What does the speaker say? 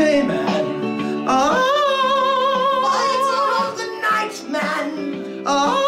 day, man. Oh, ah. it's all of the night, man. Oh. Ah.